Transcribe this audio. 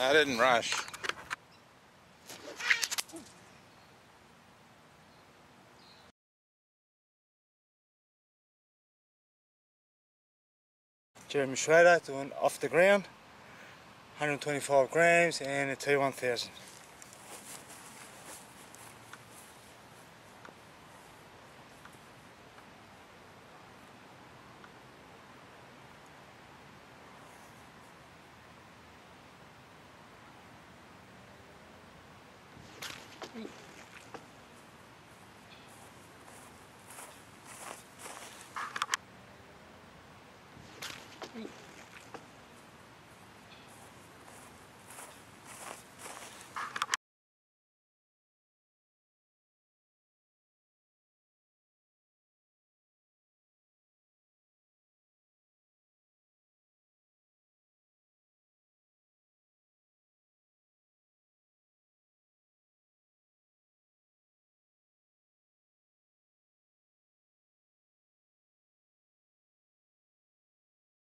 I didn't rush. Jeremy Schrader doing off the ground, 125 grams and a T1000. はい。